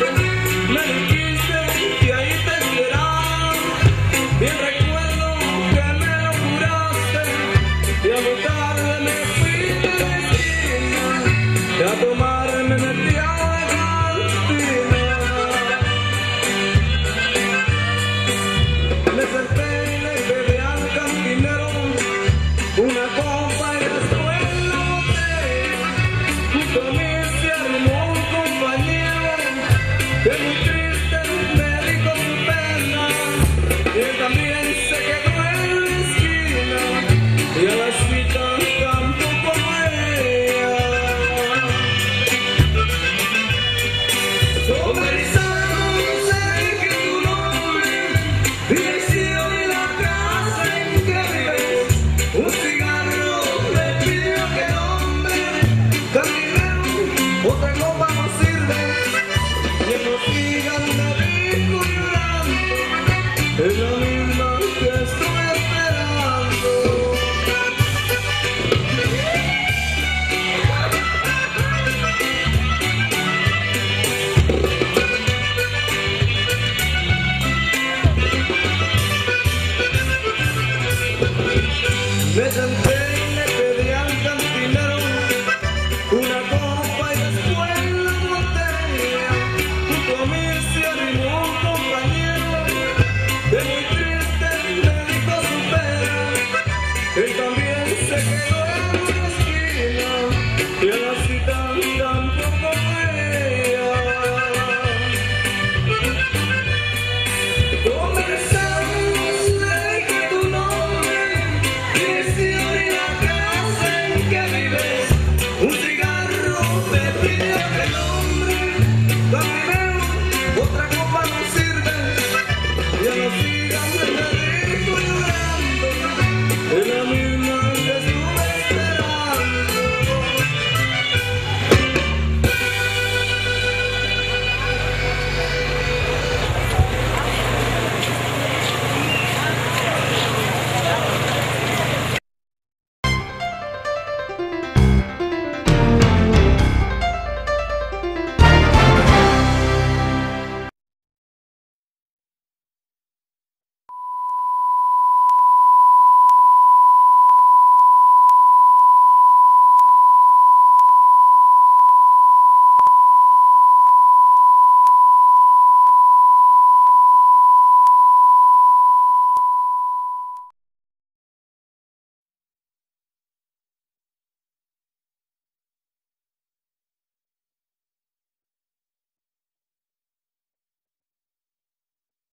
Let it Le pedí al cantinero una copa y después la materia. Tu amigo se arreboló compañero, de muy triste me dijo espera, él también se quedó.